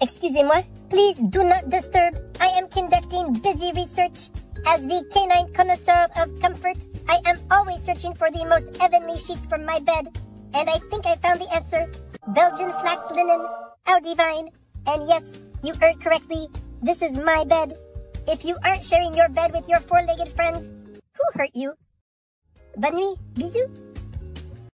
Excusez-moi, please do not disturb. I am conducting busy research. As the canine connoisseur of comfort, I am always searching for the most heavenly sheets for my bed. And I think I found the answer. Belgian flax linen. How divine. And yes, you heard correctly. This is my bed. If you aren't sharing your bed with your four-legged friends, who hurt you? Bonne nuit. Bisous.